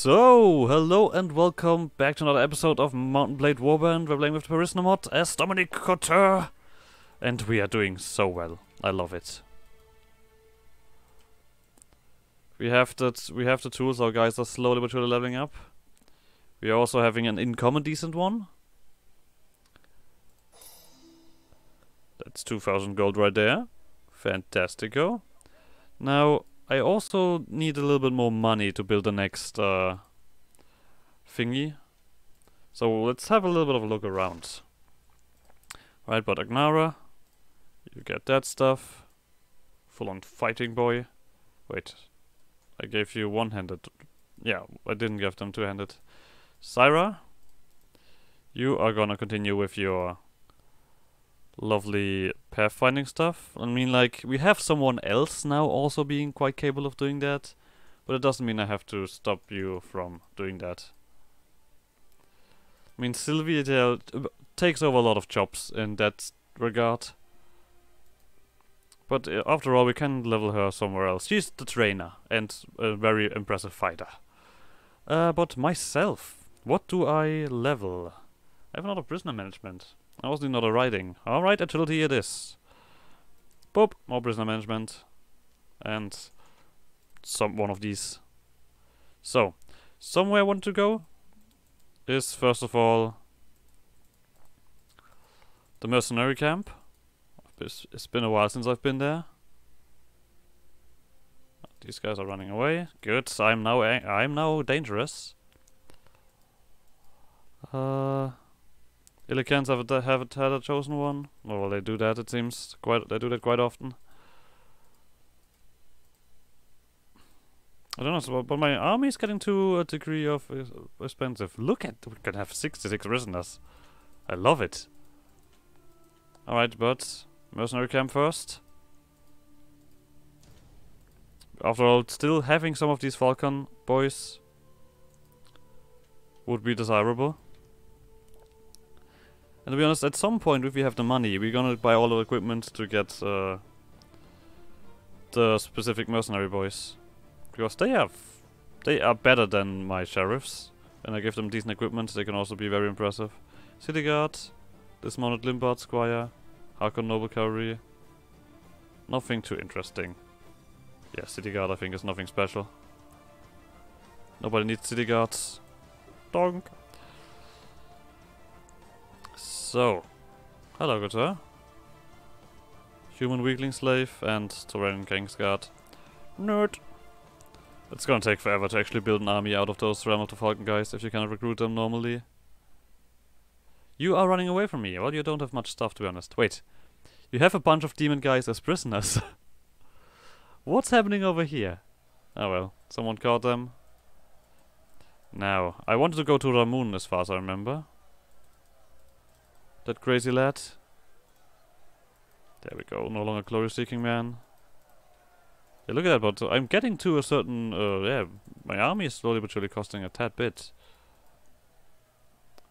So, hello and welcome back to another episode of Mount and Blade Warband. We're playing with the Perisno mod as Dominique Couture. And we are doing so well. I love it. We have that we have the tools, our guys are slowly but surely leveling up. We are also having an incoming decent one. That's 2000 gold right there. Fantastico. Now, I also need a little bit more money to build the next uh, thingy. So let's have a little bit of a look around. Right, but Agnara, you get that stuff. Full on fighting boy. Wait, I gave you one-handed. Yeah, I didn't give them two-handed. Syra, you are gonna continue with your lovely pathfinding stuff. I mean, like, we have someone else now also being quite capable of doing that, but it doesn't mean I have to stop you from doing that. I mean, Sylvia uh, takes over a lot of jobs in that regard. But uh, after all, we can level her somewhere else. She's the trainer and a very impressive fighter. Uh, but myself, what do I level? I have another prisoner management. I was doing another writing. Alright, agility it is. Boop, more prisoner management. And some one of these. So, somewhere I want to go is first of all the mercenary camp. It's been a while since I've been there. These guys are running away. Good. I'm now I'm now dangerous. Uh Illicans have have had a chosen one. Well, they do that. It seems quite. They do that quite often. I don't know, so, but my army is getting to a degree of uh, expensive. Look at, we can have 66 prisoners. I love it. Alright, but mercenary camp first. After all, still having some of these Falcon boys would be desirable. And to be honest, at some point, if we have the money, we're gonna buy all the equipment to get uh, the specific mercenary boys. Because they have... They are better than my sheriffs. And I give them decent equipment, they can also be very impressive. City Guard, Dismounted Limbard Squire, Harkon Noble Cavalry. Nothing too interesting. Yeah, City Guard I think is nothing special. Nobody needs City Guards. Donk. So, hello good. Human weakling slave and Taurian Kingsguard. Nerd. It's gonna take forever to actually build an army out of those Realm of the Falcon guys if you cannot recruit them normally. You are running away from me. Well, you don't have much stuff to be honest. Wait. You have a bunch of demon guys as prisoners. What's happening over here? Oh well, someone caught them. Now, I wanted to go to Ramun as far as I remember that crazy lad. There we go, no longer glory seeking man. Yeah, look at that, but I'm getting to a certain, uh, yeah, my army is slowly but surely costing a tad bit.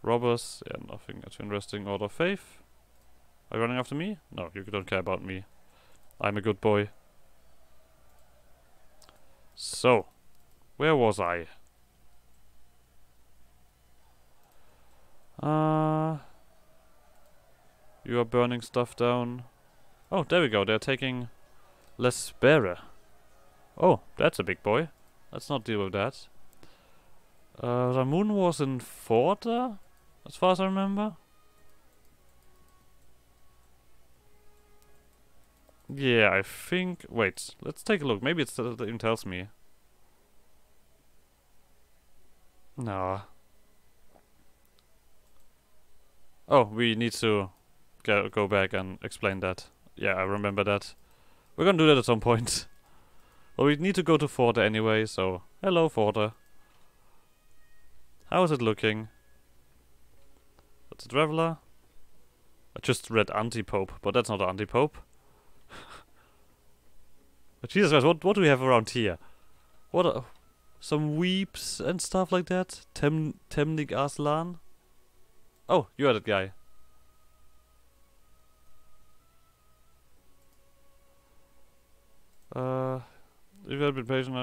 Robbers, yeah, nothing too interesting. Order of Faith. Are you running after me? No, you don't care about me. I'm a good boy. So, where was I? Uh, you are burning stuff down. Oh, there we go. They're taking less bearer. Oh, that's a big boy. Let's not deal with that. Uh, Ramun was in Forta, as far as I remember. Yeah, I think... Wait, let's take a look. Maybe it even tells me. No. Oh, we need to go, go back and explain that. Yeah, I remember that. We're gonna do that at some point. well, we need to go to Forta anyway, so... Hello, Forta. How is it looking? That's a traveler. I just read anti-pope, but that's not anti-pope. Jesus Christ, what, what do we have around here? What are... Some weeps and stuff like that? Tem Temnik Aslan? Oh, you are that guy. Uh, if you had been patient,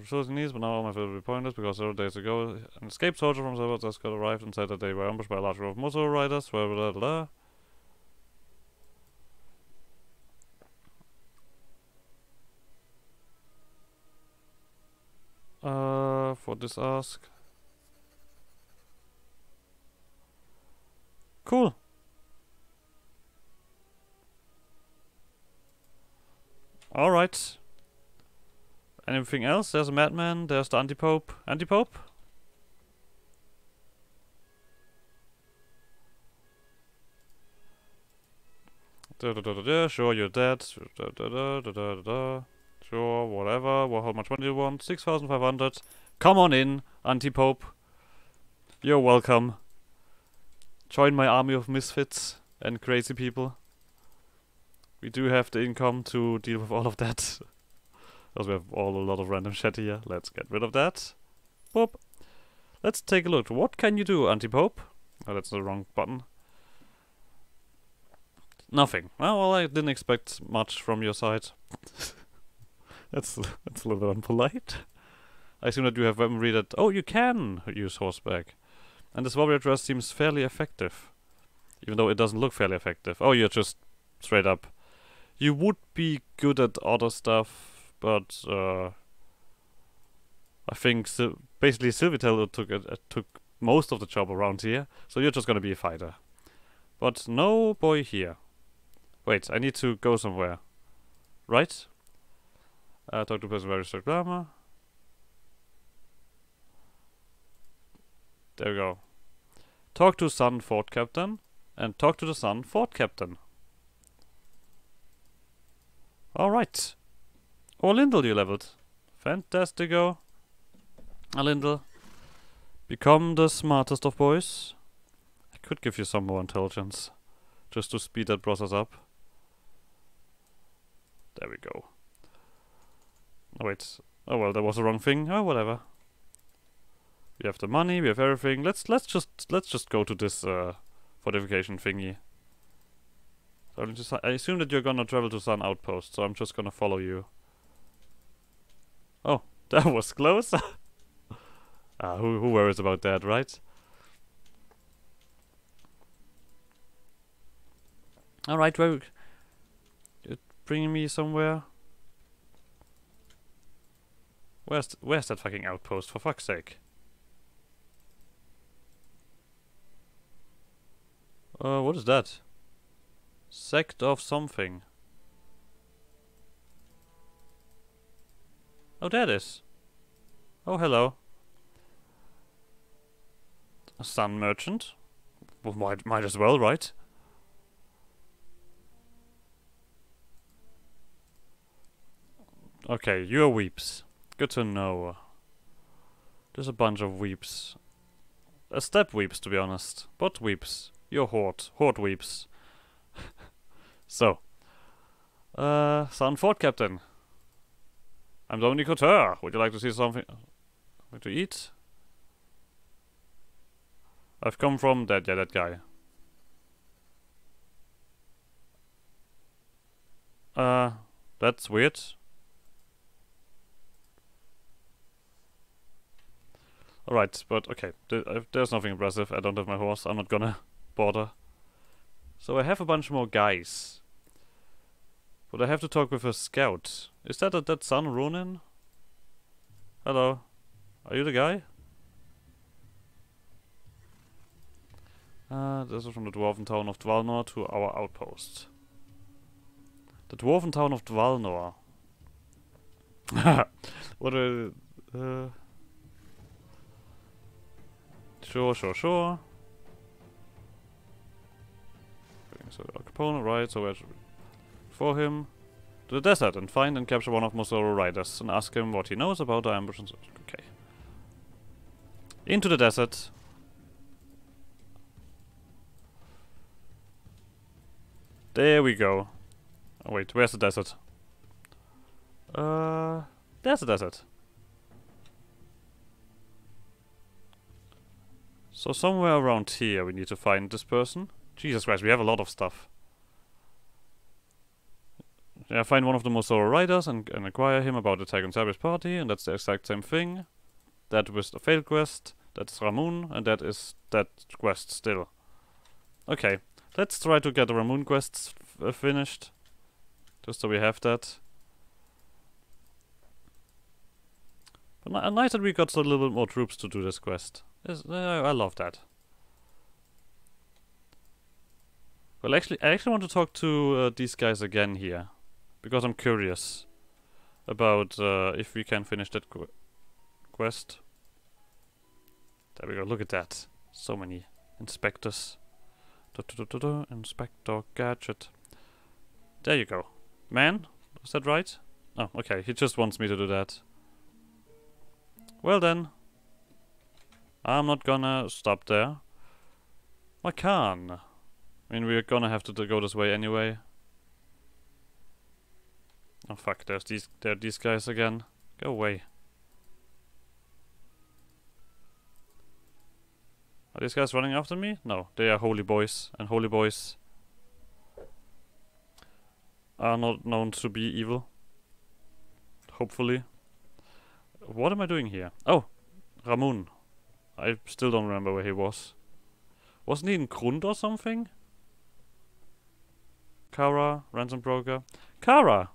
resourcing needs, but now all my food will be pointless because several days ago an escaped soldier from just got arrived and said that they were ambushed by a large group of Musou riders. Blah blah blah. blah. Uh, for this ask. Cool. Alright. Anything else? There's a madman, there's the anti-pope. Anti-pope? Da, da, da, da. Sure, you're dead. Da, da, da, da, da, da. Sure, whatever. Well, how much money do you want? 6,500. Come on in, anti-pope. You're welcome. Join my army of misfits and crazy people. We do have the income to deal with all of that. because we have all a lot of random shit here. Let's get rid of that. Boop. Let's take a look. What can you do, anti-pope? Oh, that's the wrong button. Nothing. Well, well, I didn't expect much from your side. that's that's a little bit unpolite. I assume that you have um, weaponry that... Oh, you can use horseback. And this warrior dress seems fairly effective. Even though it doesn't look fairly effective. Oh, you're just straight up. You would be good at other stuff, but uh, I think basically Silvitel took uh, took most of the job around here. So you're just gonna be a fighter. But no boy here. Wait, I need to go somewhere. Right? Uh, talk to person very strict. There we go. Talk to Sun Fort Captain. And talk to the Sun Fort Captain. Alright. Orlindel you leveled. Fantastico. Orlindel. Become the smartest of boys. I could give you some more intelligence. Just to speed that process up. There we go. Oh wait. Oh well, that was the wrong thing. Oh whatever. We have the money, we have everything. Let's let's just let's just go to this uh, fortification thingy. I'm just, I assume that you're gonna travel to Sun Outpost, so I'm just gonna follow you. Oh, that was close. ah, who who worries about that, right? All right, Rogue. you're bringing me somewhere. Where's where's that fucking outpost? For fuck's sake. Uh, what is that? Sect of something. Oh, that is. Oh, hello. A sun merchant? Well, might, might as well, right? Okay, you're weeps. Good to know. There's a bunch of weeps. A step weeps, to be honest. But weeps. You're horde. Horde weeps. So. Uh, Fort Captain. I'm Dominique Couture. Would you like to see something to eat? I've come from that, yeah, that guy. Uh, that's weird. Alright, but okay, uh, there's nothing impressive. I don't have my horse. I'm not gonna bother. So I have a bunch more guys. But I have to talk with a scout. Is that a, that Sun Ronin? Hello. Are you the guy? Uh, this is from the dwarven town of Dvalnor to our outpost. The dwarven town of Dvalnor. what a... Uh, sure, sure, sure. So our opponent, right, so we... For him, to the desert and find and capture one of Mosoro riders and ask him what he knows about the ambush Okay. Into the desert. There we go. Oh wait, where's the desert? Uh, there's the desert. So somewhere around here we need to find this person. Jesus Christ, we have a lot of stuff. Yeah, find one of the Mosoro riders and, and acquire him about attack on Cerberus party, and that's the exact same thing. That was the failed quest, that's Ramuh, and that is that quest still. Okay, let's try to get the Ramuh quests uh, finished. Just so we have that. But nice that we got a little bit more troops to do this quest. Uh, I love that. Well, actually, I actually want to talk to uh, these guys again here. Because I'm curious about uh, if we can finish that qu quest. There we go, look at that. So many inspectors. Inspector Gadget. There you go. Man? Is that right? Oh, okay, he just wants me to do that. Well then. I'm not gonna stop there. I can. I mean, we're gonna have to go this way anyway. Oh fuck, there's these there these guys again. Go away. Are these guys running after me? No, they are holy boys, and holy boys are not known to be evil. Hopefully. What am I doing here? Oh, Ramuh. I still don't remember where he was. Wasn't he in Grund or something? Kara, ransom broker. Kara!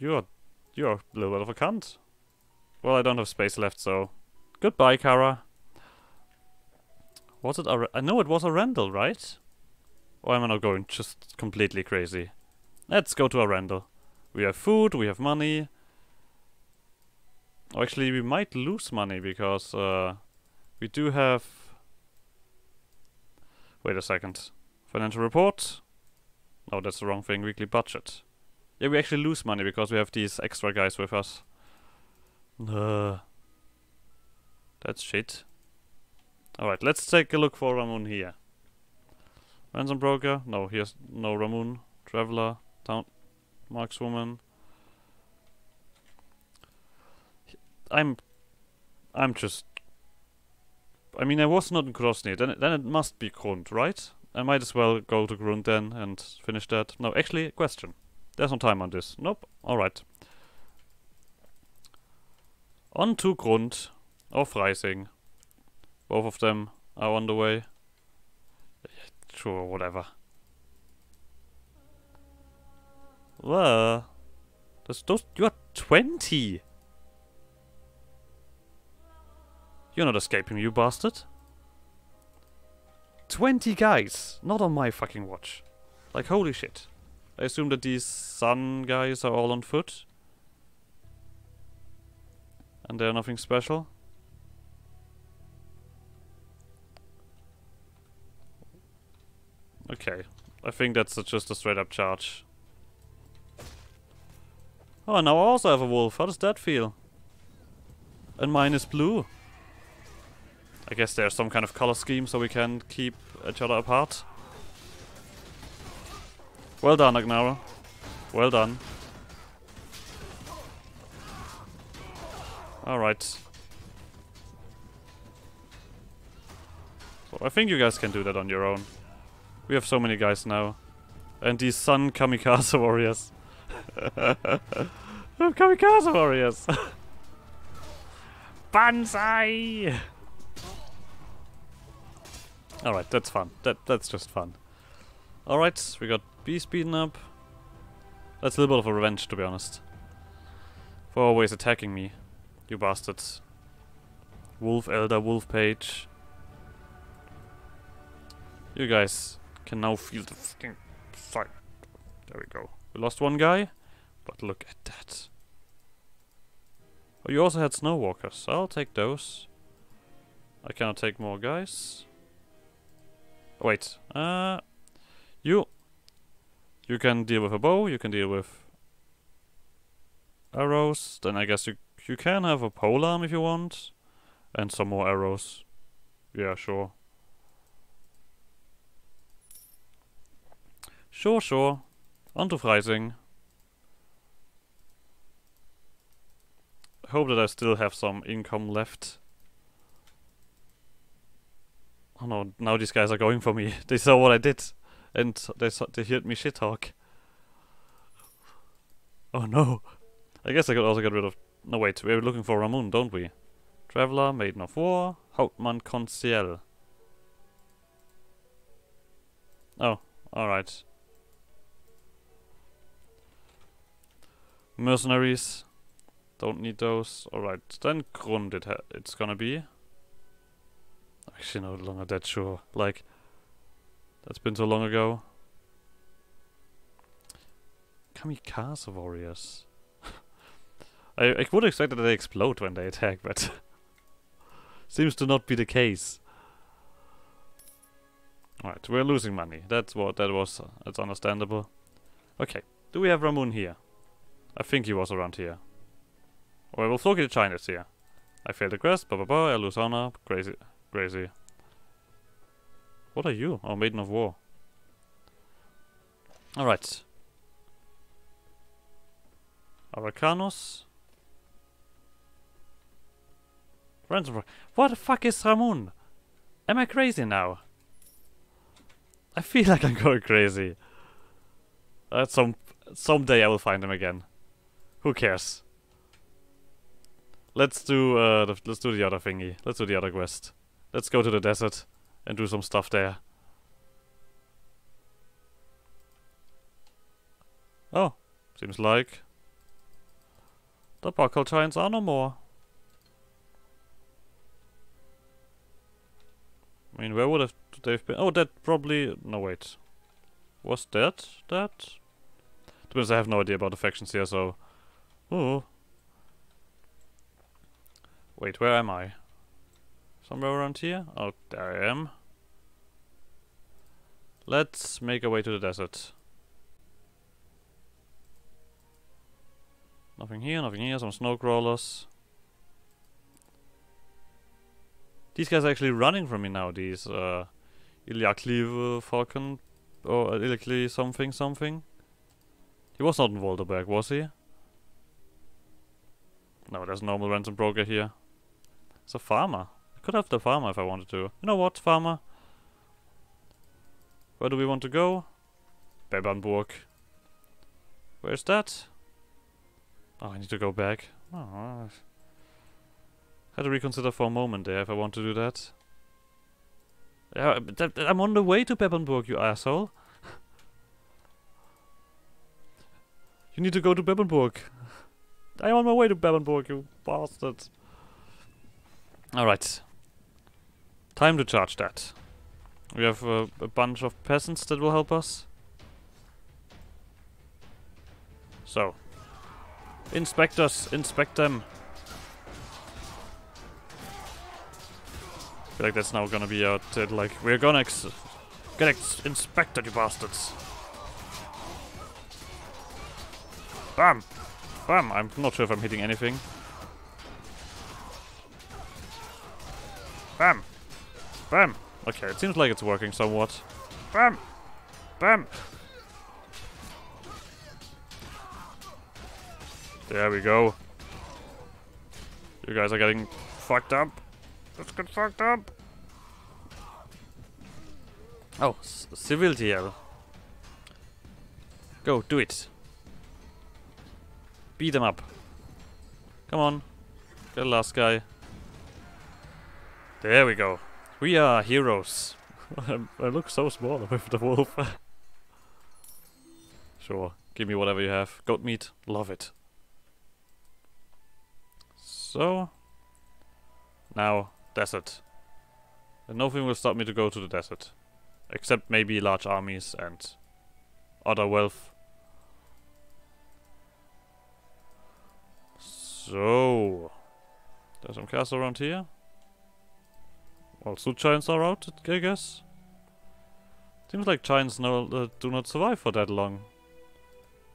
You're you're a little bit of a cunt. Well, I don't have space left, so goodbye, Kara. Was it a? I know it was Arendelle, right? Or am I not going just completely crazy? Let's go to Arendelle. We have food, we have money. Oh, actually, we might lose money because uh, we do have. Wait a second. Financial report. No, that's the wrong thing. Weekly budget. Yeah, we actually lose money because we have these extra guys with us. Uh, that's shit. Alright, let's take a look for Ramuh here. Ransom broker? No, here's no Ramuh. Traveler, town markswoman. I'm I'm just I mean I was not in Grozny, then it, then it must be Grund, right? I might as well go to Grund then and finish that. No, actually, question. There's no time on this. Nope. Alright. On to Grund or Freising. Both of them are on the way. Sure, whatever. Well, those, those, you are 20! You're not escaping, you bastard. 20 guys! Not on my fucking watch. Like, holy shit. I assume that these sun guys are all on foot. And they're nothing special. Okay. I think that's a, just a straight up charge. Oh, now I also have a wolf. How does that feel? And mine is blue. I guess there's some kind of color scheme so we can keep each other apart. Well done, Agnara. Well done. Alright. So I think you guys can do that on your own. We have so many guys now. And these sun kamikaze warriors. kamikaze warriors! Banzai! Alright, that's fun. That That's just fun. Alright, we got Beast beaten up. That's a little bit of a revenge, to be honest. For always attacking me, you bastards. Wolf Elder, Wolf Page. You guys can now feel the fucking. There we go. We lost one guy, but look at that. Oh, you also had Snowwalkers. I'll take those. I cannot take more guys. Wait. Uh, you you can deal with a bow, you can deal with arrows, then I guess you you can have a pole arm if you want. And some more arrows. Yeah, sure. Sure, sure. On to Freising. hope that I still have some income left. Oh no, now these guys are going for me. They saw what I did. And they they heard me shit talk. Oh no! I guess I could also get rid of. No wait, we're looking for Ramun, don't we? Traveler, Maiden of War, Hauptmann Conceal. Oh, alright. Mercenaries. Don't need those. Alright, then Grund it it's gonna be. Actually, no longer that sure. Like, that's been so long ago. Kamikaze warriors. I, I would expect that they explode when they attack, but seems to not be the case. Alright, we're losing money. That's what that was. Uh, that's understandable. Okay, do we have Ramun here? I think he was around here. Well, Floki the Chinese here. I failed the quest, blah blah blah, I lose honor, crazy, crazy. What are you? Oh, Maiden of War. Alright. Aracanos. Ransom. What the fuck is Ramon? Am I crazy now? I feel like I'm going crazy. Uh, some someday I will find him again. Who cares? Let's do uh, the, let's do the other thingy. Let's do the other quest. Let's go to the desert and do some stuff there. Oh, seems like the buckle giants are no more. I mean, where would have they've been? Oh, that probably. No, wait. Was that that? To be honest, I have no idea about the factions here, so. Oh. Wait, where am I? Somewhere around here? Oh, there I am. Let's make our way to the desert. Nothing here, nothing here, some snow crawlers. These guys are actually running from me now, these uh Falcon or Iliakli something something. He was not in Walderberg, was he? No, there's a normal ransom broker here. It's a farmer. Could have the farmer if I wanted to. You know what, farmer? Where do we want to go? Bebernburg. Where's that? Oh, I need to go back. Oh, I had to reconsider for a moment there if I want to do that. Yeah, I'm on the way to Bebernburg, you asshole. you need to go to Bebernburg. I'm on my way to Bebernburg, you bastard. Alright. Time to charge that. We have a bunch of peasants that will help us. So. Inspect us, inspect them. I feel like that's now gonna be out, uh, like, we're gonna get inspected, you bastards. Bam! Bam! I'm not sure if I'm hitting anything. Bam! Bam! Okay, it seems like it's working somewhat. Bam! Bam! There we go. You guys are getting fucked up. Let's get fucked up. Oh, civil TL. Go, do it. Beat them up. Come on. Get the last guy. There we go. We are heroes. I look so small with the wolf. sure. Give me whatever you have. Goat meat. Love it. So. Now, desert. And nothing will stop me to go to the desert. Except maybe large armies and other wealth. So. There's some castle around here. Two giants are out, I guess. Seems like giants no, uh, do not survive for that long.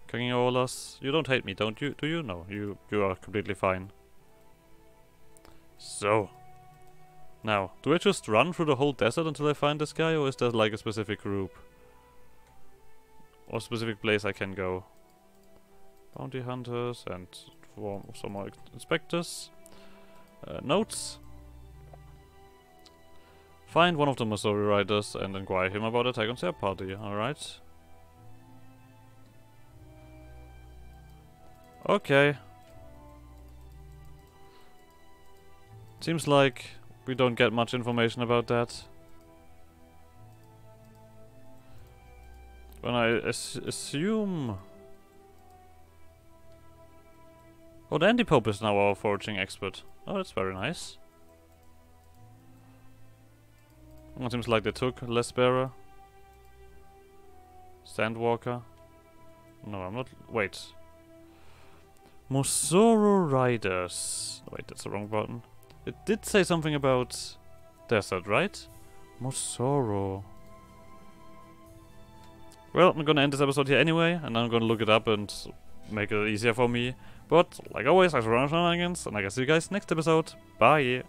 Kangiolas, you don't hate me, don't you? Do you? No, you you are completely fine. So. Now, do I just run through the whole desert until I find this guy, or is there like a specific group? Or specific place I can go? Bounty hunters and some more inspectors. Uh, notes. Find one of the Missouri riders and inquire him about attack on their party, alright? Okay. Seems like we don't get much information about that. When I as assume... Oh, the Anti-Pope is now our foraging expert. Oh, that's very nice. It seems like they took Less Bearer. Sandwalker. No, I'm not... Wait. Mosoro Riders. Wait, that's the wrong button. It did say something about desert, right? Mosoro. Well, I'm gonna end this episode here anyway, and I'm gonna look it up and make it easier for me. But, like always, I for Shenanigans, and I can see you guys next episode. Bye!